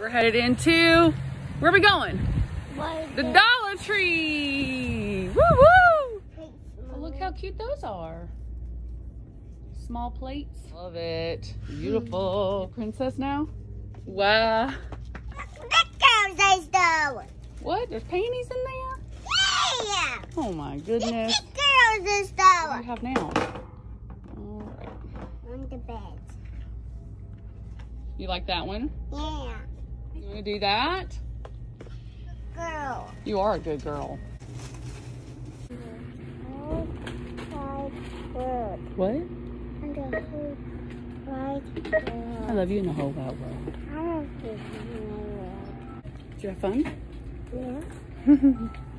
We're headed into, where are we going? Why The Dollar Tree! Woo woo! Oh, look how cute those are. Small plates. Love it. Beautiful. Princess now? Wow. That girl's though. What? There's panties in there? Yeah. Oh my goodness. This girl's What do though. you have now? All right. On the bed. You like that one? Yeah. You want to do that? Girl. You are a good girl. What? The whole I love you in the whole wide world. I think you know Did you have fun? Yeah.